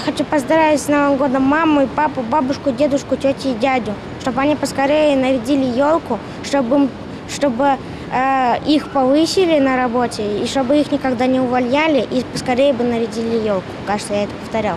хочу поздравить с Новым годом маму и папу, бабушку, дедушку, тетю и дядю, чтобы они поскорее нарядили елку, чтобы, чтобы э, их повысили на работе, и чтобы их никогда не увольняли, и поскорее бы нарядили елку. Кажется, я это повторял.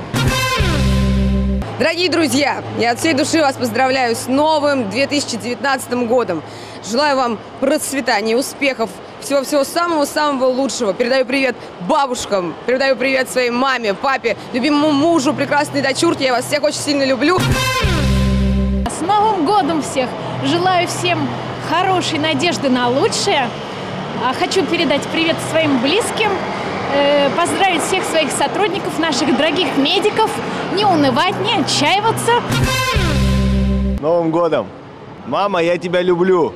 Дорогие друзья, я от всей души вас поздравляю с новым 2019 годом. Желаю вам процветания, успехов, всего-всего самого-самого лучшего. Передаю привет бабушкам, передаю привет своей маме, папе, любимому мужу, прекрасной дочурке. Я вас всех очень сильно люблю. С Новым годом всех! Желаю всем хорошей надежды на лучшее. А Хочу передать привет своим близким, поздравить всех своих сотрудников, наших дорогих медиков, не унывать, не отчаиваться. Новым годом! Мама, я тебя люблю!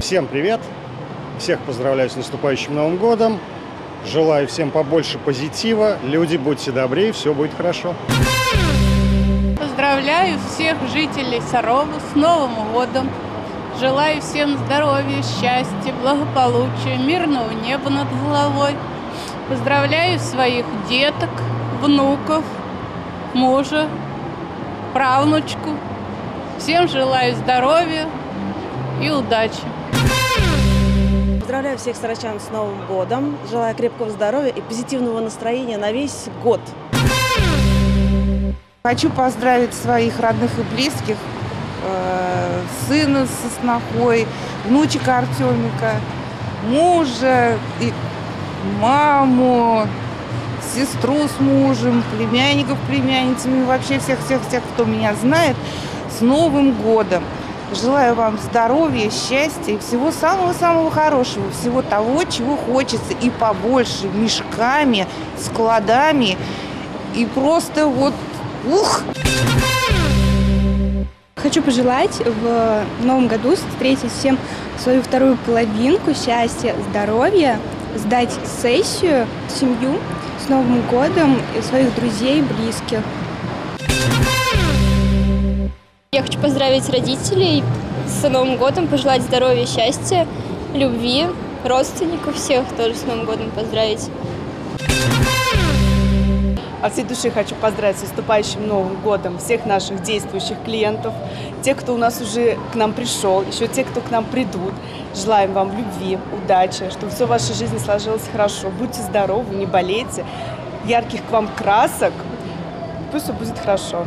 Всем привет! Всех поздравляю с наступающим Новым годом. Желаю всем побольше позитива. Люди, будьте добрее, все будет хорошо. Поздравляю всех жителей Сарова с Новым годом. Желаю всем здоровья, счастья, благополучия, мирного неба над головой. Поздравляю своих деток, внуков, мужа, правнучку. Всем желаю здоровья и удачи. Поздравляю всех сарачан с Новым годом. Желаю крепкого здоровья и позитивного настроения на весь год. Хочу поздравить своих родных и близких, э, сына со снохой, внучика Артемика, мужа, и маму, сестру с мужем, племянников, племянницами, вообще всех-всех-всех, кто меня знает, с Новым годом. Желаю вам здоровья, счастья и всего самого-самого хорошего, всего того, чего хочется, и побольше, мешками, складами, и просто вот, ух! Хочу пожелать в новом году встретить всем свою вторую половинку, счастья, здоровья, сдать сессию, семью с Новым годом, и своих друзей, близких. Я хочу поздравить родителей с Новым годом, пожелать здоровья, счастья, любви, родственников всех тоже с Новым годом поздравить. От всей души хочу поздравить с наступающим Новым годом всех наших действующих клиентов, тех, кто у нас уже к нам пришел, еще те, кто к нам придут. Желаем вам любви, удачи, чтобы все в вашей жизни сложилось хорошо. Будьте здоровы, не болейте, ярких к вам красок. Пусть все будет хорошо.